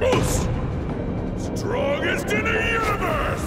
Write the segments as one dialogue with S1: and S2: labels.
S1: most strongest in the universe!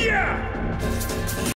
S1: Yeah!